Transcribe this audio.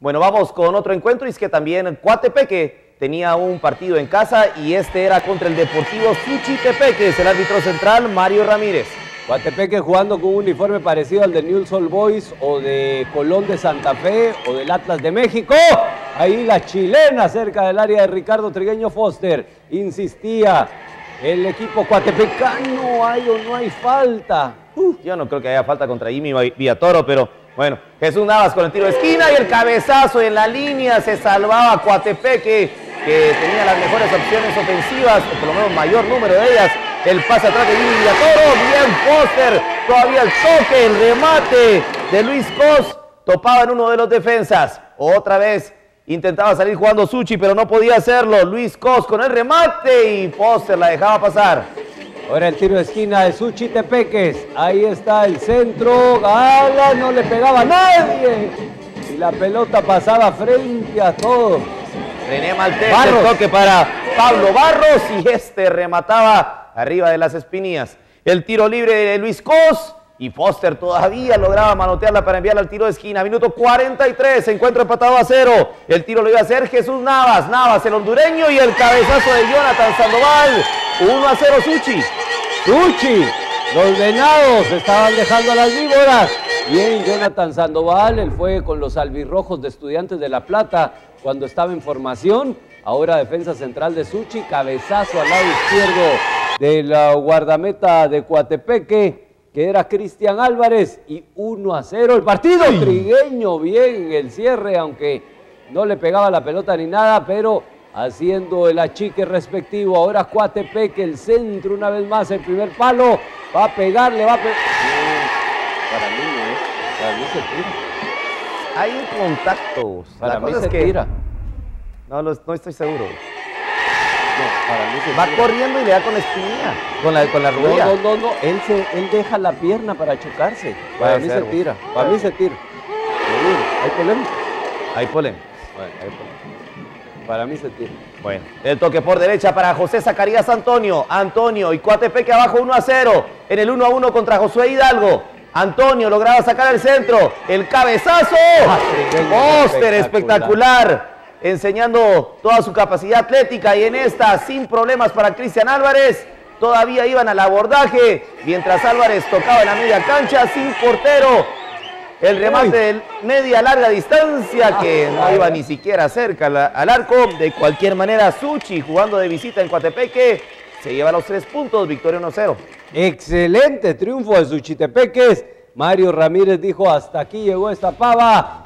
Bueno, vamos con otro encuentro y es que también Coatepeque tenía un partido en casa y este era contra el Deportivo Suchitepeque, es el árbitro central Mario Ramírez. Coatepeque jugando con un uniforme parecido al de Newell's Old Boys o de Colón de Santa Fe o del Atlas de México. Ahí la chilena cerca del área de Ricardo Trigueño Foster. Insistía el equipo coatepecano, hay o no hay falta. Uh, yo no creo que haya falta contra Jimmy Villatoro, pero bueno, Jesús Navas con el tiro de esquina y el cabezazo en la línea se salvaba Coatepeque, que tenía las mejores opciones ofensivas, o por lo menos mayor número de ellas. El pase atrás de Jimmy Villatoro, bien Foster, todavía el toque, el remate de Luis Cos, topaba en uno de los defensas. Otra vez intentaba salir jugando Suchi, pero no podía hacerlo. Luis Cos con el remate y Foster la dejaba pasar. Ahora el tiro de esquina de Suchi Tepeques. Ahí está el centro. Gala no le pegaba a nadie. Y la pelota pasaba frente a todos. René Maltés, el toque para Pablo Barros y este remataba arriba de las espinillas. El tiro libre de Luis Cos y Foster todavía lograba manotearla para enviarla al tiro de esquina. Minuto 43, encuentro empatado a cero. El tiro lo iba a hacer Jesús Navas. Navas, el hondureño y el cabezazo de Jonathan Sandoval. 1 a 0 Suchi. Suchi. Los venados estaban dejando a las víboras. Bien, Jonathan Sandoval, él fue con los albirrojos de Estudiantes de La Plata cuando estaba en formación. Ahora defensa central de Suchi, cabezazo al lado izquierdo de la guardameta de Coatepeque, que era Cristian Álvarez, y 1 a 0 el partido. Trigueño bien el cierre, aunque no le pegaba la pelota ni nada, pero haciendo el achique respectivo. Ahora Coatepeque, el centro una vez más, el primer palo, va a pegarle, va a pegar. Para mí no es, para mí se tira. Hay un contacto. Para mí se tira. No, no, estoy seguro. No, para mí se Va corriendo y le da con la espinilla, con la, con la rodilla. No, no, no, Él, se, él deja la pierna para chocarse. Para mí se tira. Para mí se tira. Hay polémica. Hay polémica. Bueno, hay polémica. Para mí se tira. Bueno, el toque por derecha para José Zacarías Antonio. Antonio y Coatepeque abajo 1 a 0. En el 1 a 1 contra Josué Hidalgo. Antonio lograba sacar el centro. El cabezazo. Póster espectacular. Enseñando toda su capacidad atlética. Y en esta, sin problemas para Cristian Álvarez. Todavía iban al abordaje. Mientras Álvarez tocaba en la media cancha sin portero. El remate de media larga distancia que no iba ni siquiera cerca al arco. De cualquier manera, Suchi jugando de visita en Coatepeque se lleva los tres puntos, victoria 1-0. Excelente triunfo de Suchitepeques. Mario Ramírez dijo, hasta aquí llegó esta pava.